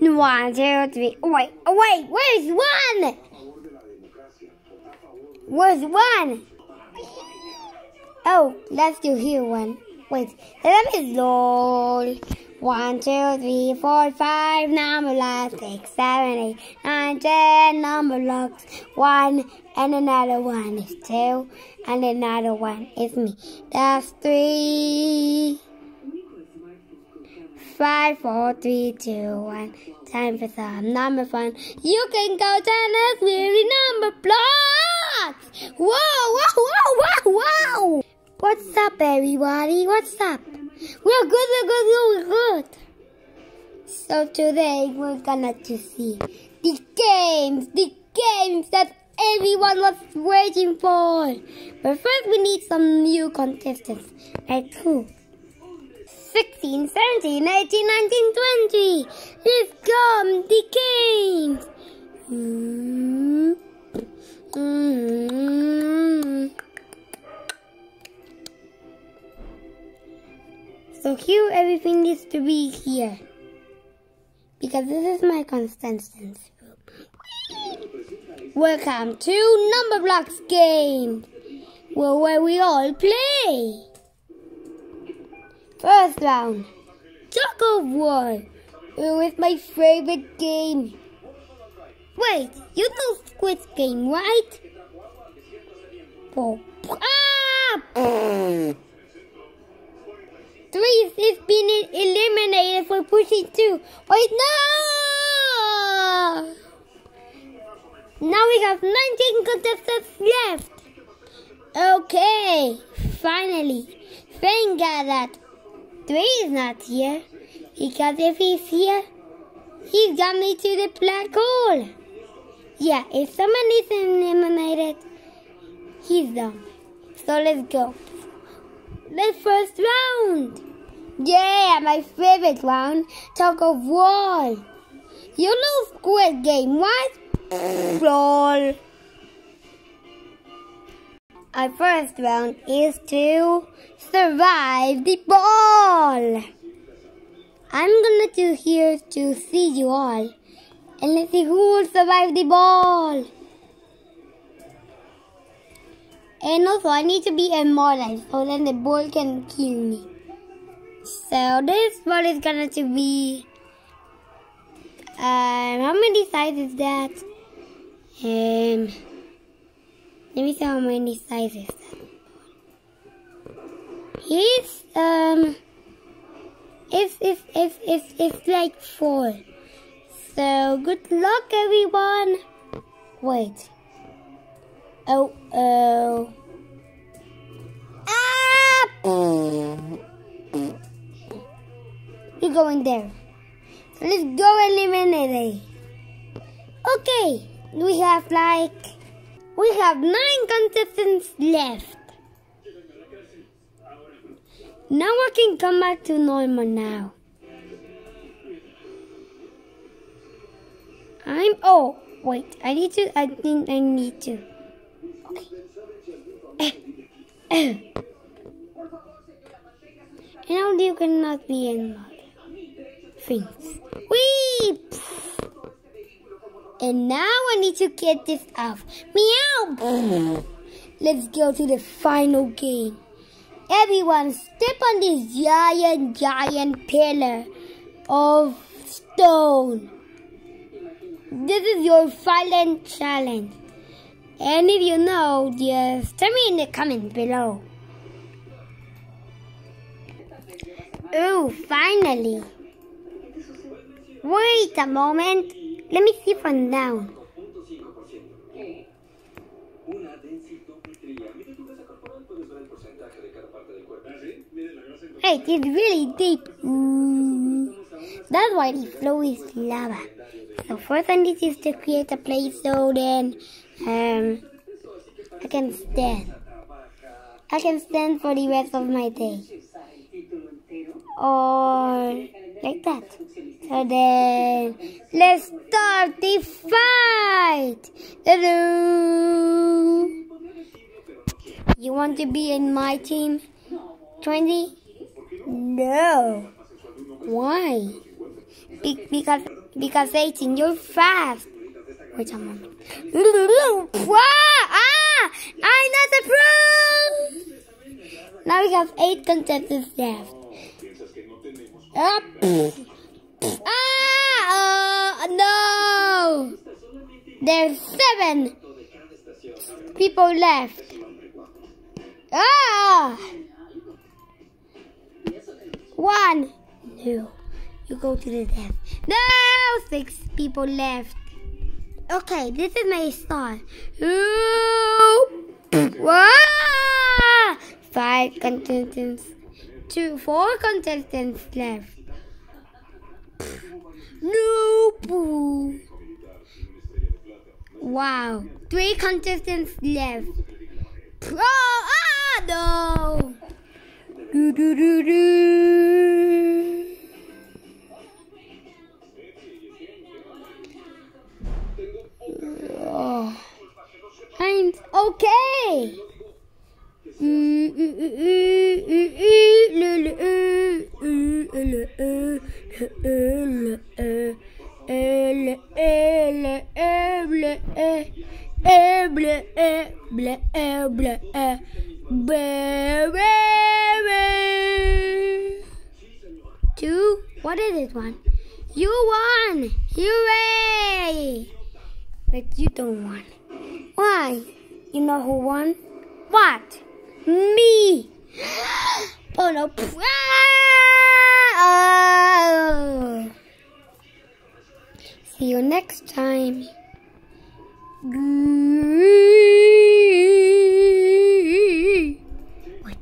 One, two, three. Oh, wait, oh, wait, where's one? Where's one? Oh, let's do here one. Wait, let me roll. One, two, three, four, five, number six, seven, eight, nine, ten, Numberblocks, one, and another one is two, and another one is me. That's three. Five, four, three, two, one. Time for some number fun. You can go down as really number blocks. Whoa, whoa, whoa, whoa, whoa. What's up, everybody? What's up? We're good, we're good, we're good. So today we're gonna to see the games, the games that everyone was waiting for. But first we need some new contestants. Like who? 16, 17, 18, 19, 20. Let's come the games. Mm. So here everything needs to be here. Because this is my contestants room. Welcome to Number Blocks game. Where we all play. First round, Tug of War. It was my favorite game. Wait, you know Squid Game, right? Oh. Ah! Three is being eliminated for pushing two. Wait, no! Now we have 19 contestants left. Okay, finally. Thank God that three is not here. Because if he's here, he's got me to the black hole. Yeah, if someone is eliminated, he's done. So let's go. The first round. Yeah, my favorite round. Tug of war. You know Squid Game, right? Lol. Our first round is to survive the ball. I'm gonna do here to see you all. And let's see who will survive the ball. And also I need to be immortal so then the ball can kill me. So this ball is gonna to be um how many sizes is that? Um let me see how many sizes that. It's um it's it's it's it's like four. So good luck everyone. Wait. Oh oh. Ah! You're going there. So let's go eliminate. Okay, we have like we have nine contestants left. Now I can come back to normal now. I'm oh wait, I need to I think I need to. Okay. and now you cannot be in mud. Things. Whee! And now I need to get this off. Meow! Mm. Let's go to the final game. Everyone step on this giant, giant pillar of stone. This is your final challenge. And if you know, just tell me in the comments below. Oh, finally. Wait a moment. Let me see from down. Hey, it's really deep. Mm. That's why the flow is lava. So first I need is to create a place so then um, I can stand. I can stand for the rest of my day. Or like that. So then let's start the fight. Hello. You want to be in my team? 20? No. Why? Be- because because 18, you're fast. Wait a moment. Ah! I'm not the pro! Now we have eight contestants left. Up. No! There's seven people left. Ah! One. No. You go to the death. No! Six people left. Okay, this is my start. Five contestants. Two, four contestants left. No. Wow. Three contestants left. Oh, ah. Do, do, do, do. Oh. I'm okay. Two. What is it one? You won! Hooray! But you don't won. Why? You know who won? What? Me! Oh no. Next. What?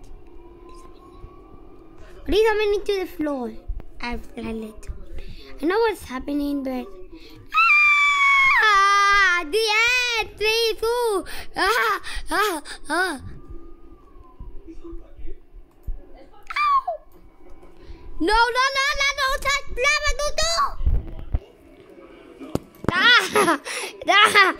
What is happening to the floor? I've it. I know what's happening, but ah, the end. Three, two. Ah, ah, ah. Ow. No, no, no, no, no, touch, blah, blah, no, no. Ah, ah.